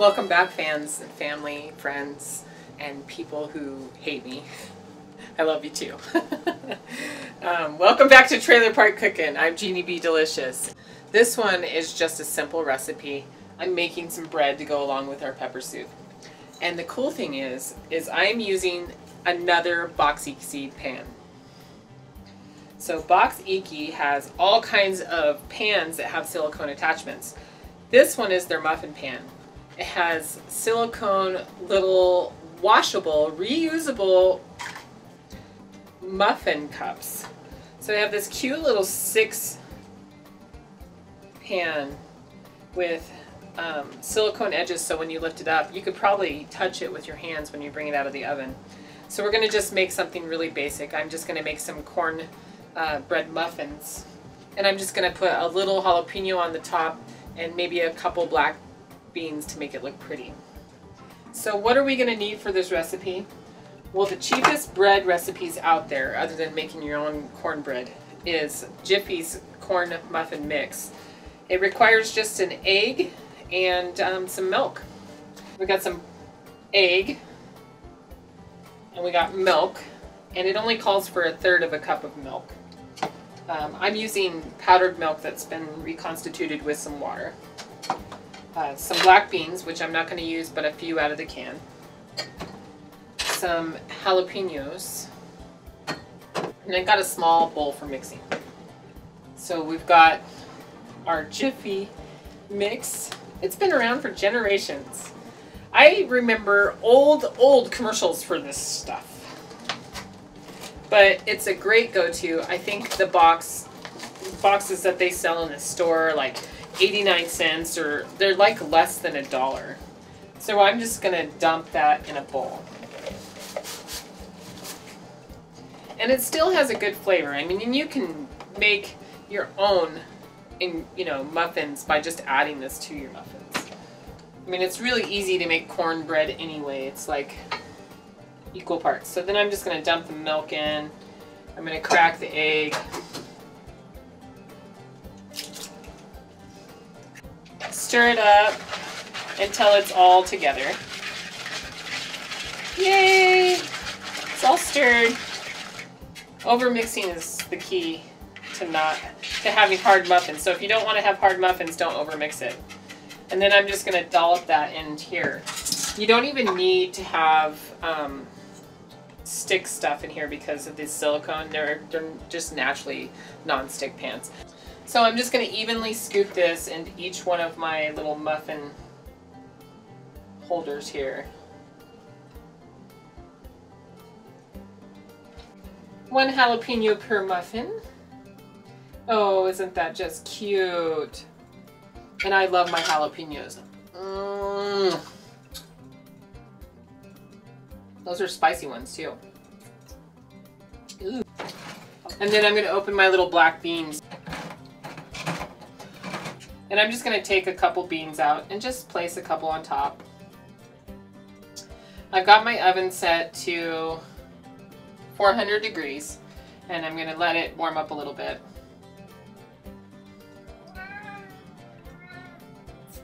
Welcome back, fans and family, friends, and people who hate me. I love you too. um, welcome back to Trailer Park Cooking. I'm Genie B. Delishus. This one is just a simple recipe. I'm making some bread to go along with our pepper soup. And the cool thing is, is I'm using another Boxiki Seed pan. So Boxiki has all kinds of pans that have silicone attachments. This one is their muffin pan. It has silicone little washable, reusable muffin cups. So they have this cute little six pan with um, silicone edges so when you lift it up, you could probably touch it with your hands when you bring it out of the oven. So we're going to just make something really basic. I'm just going to make some corn uh, bread muffins. And I'm just going to put a little jalapeno on the top and maybe a couple black beans to make it look pretty. So what are we going to need for this recipe? Well, the cheapest bread recipes out there, other than making your own cornbread, is Jiffy's Corn Muffin Mix. It requires just an egg and um, some milk. We got some egg, and we got milk, and it only calls for a third of a cup of milk. Um, I'm using powdered milk that's been reconstituted with some water. Uh, some black beans, which I'm not going to use, but a few out of the can some jalapenos. And I got a small bowl for mixing. So we've got our Jiffy mix. It's been around for generations. I remember old, old commercials for this stuff. But it's a great go-to. I think the box boxes that they sell in the store like 89 cents or they're like less than a dollar. So I'm just going to dump that in a bowl. and it still has a good flavor. I mean, you can make your own, in you know, muffins by just adding this to your muffins. I mean, it's really easy to make cornbread anyway. It's like equal parts. So then I'm just going to dump the milk in. I'm going to crack the egg. Stir it up until it's all together. Yay! It's all stirred. Overmixing is the key to not to having hard muffins. So if you don't want to have hard muffins, don't overmix it. And then I'm just going to dollop that in here. You don't even need to have um, stick stuff in here because of this silicone. They're, they're just naturally non-stick pans. So I'm just going to evenly scoop this into each one of my little muffin holders here. One jalapeno per muffin. Oh, isn't that just cute? And I love my jalapenos. Mm. Those are spicy ones too. Ooh. And then I'm going to open my little black beans. And I'm just going to take a couple beans out and just place a couple on top. I've got my oven set to 400 degrees and I'm going to let it warm up a little bit.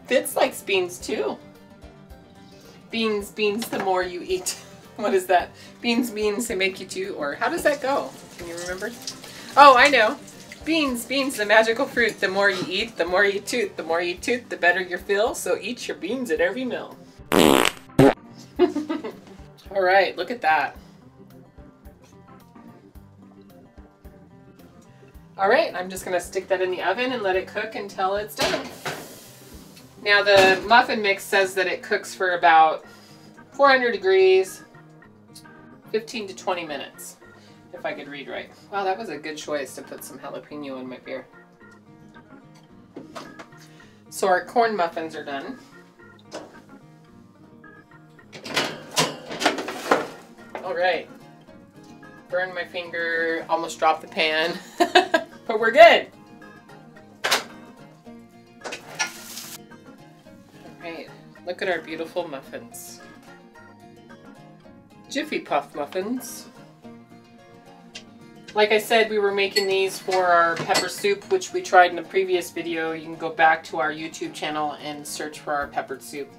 Fitz likes beans too. Beans, beans, the more you eat. what is that? Beans, beans, they make you do, or how does that go? Can you remember? Oh, I know. Beans, beans, the magical fruit. The more you eat, the more you toot. The more you toot, the better you feel. So eat your beans at every meal. All right, look at that. All right, I'm just gonna stick that in the oven and let it cook until it's done. Now the muffin mix says that it cooks for about 400 degrees, 15 to 20 minutes, if I could read right. Wow, that was a good choice to put some jalapeno in my beer. So our corn muffins are done. All right. Burned my finger, almost dropped the pan. but we're good. Alright, look at our beautiful muffins. Jiffy Puff muffins. Like I said, we were making these for our pepper soup, which we tried in a previous video. You can go back to our YouTube channel and search for our peppered soup.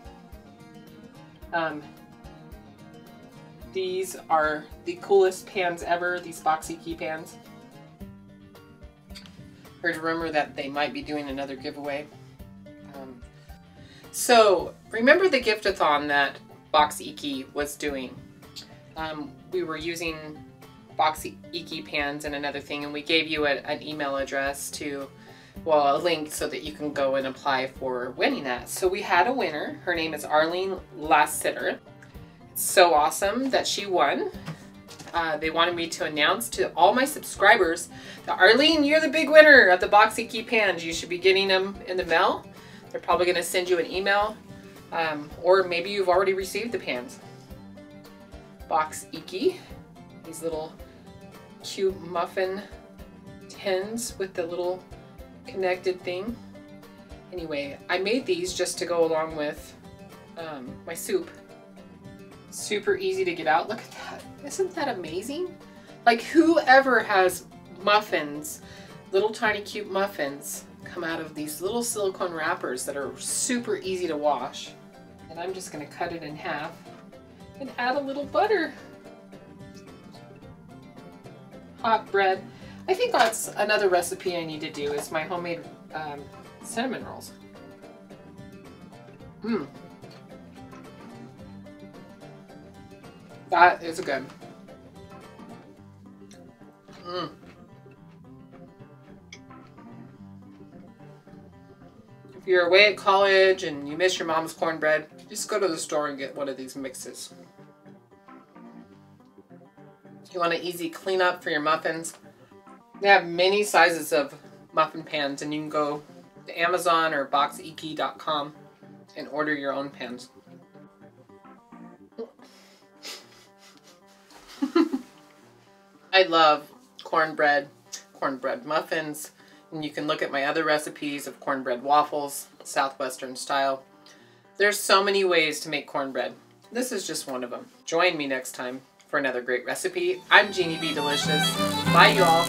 Um, these are the coolest pans ever, these Box key pans. Heard a rumor that they might be doing another giveaway. Um, so, remember the gift-a-thon that Boxiki was doing? Um, we were using Box Iki pans and another thing, and we gave you a, an email address to, well, a link so that you can go and apply for winning that. So we had a winner. Her name is Arlene Lassiter. It's so awesome that she won. Uh, they wanted me to announce to all my subscribers that Arlene, you're the big winner of the boxy Iki pans. You should be getting them in the mail. They're probably going to send you an email, um, or maybe you've already received the pans. Boxiki, these little cute muffin tins with the little connected thing. Anyway, I made these just to go along with um, my soup. Super easy to get out. Look at that. Isn't that amazing? Like whoever has muffins, little tiny cute muffins, come out of these little silicone wrappers that are super easy to wash. And I'm just gonna cut it in half and add a little butter hot bread. I think that's another recipe I need to do is my homemade um, cinnamon rolls. Mmm. That is good. Mmm. If you're away at college and you miss your mom's cornbread, just go to the store and get one of these mixes. You want an easy cleanup for your muffins? They have many sizes of muffin pans and you can go to Amazon or boxiki.com and order your own pans. I love cornbread, cornbread muffins, and you can look at my other recipes of cornbread waffles, southwestern style. There's so many ways to make cornbread. This is just one of them. Join me next time for another great recipe. I'm Genie B. Delishus. Bye, y'all.